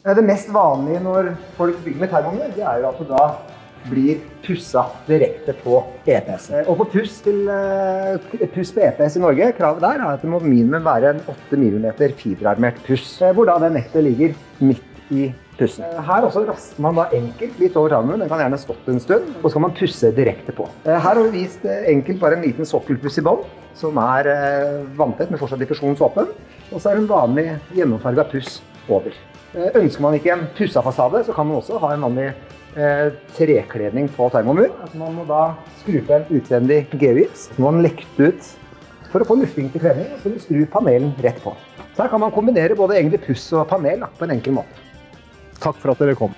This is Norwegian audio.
Det mest vanlige når folk bygger med termometer, det er jo at det da blir pussa direkte på EPS. Og på puss, til, eh, puss på EPS i Norge, kravet der er at det må minimum være en 8 mm fiberarmert puss, eh, hvor da det nettet ligger midt i pussen. Eh, Her også raster man da enkelt litt over tarmen, den kan gjerne stått en stund, og så kan man pusse direkte på. Her har vi vist enkelt bare en liten sokkelpuss i bånn, som er vanntett med fortsatt diffusjonsåpen, og så er det en vanlig gjennomfarga puss over. Eh, Ønsker man ikke en pussa fasade, så kan man også ha en vanlig eh, trekledning på termomur. Man må da skru på en utvendig G-gips, så må man lekte ut for å få lufting til kledning, og så vil skru panelen rett på. Så her kan man kombinere både egentlig puss og panel på en enkel måte. Takk for at dere kom.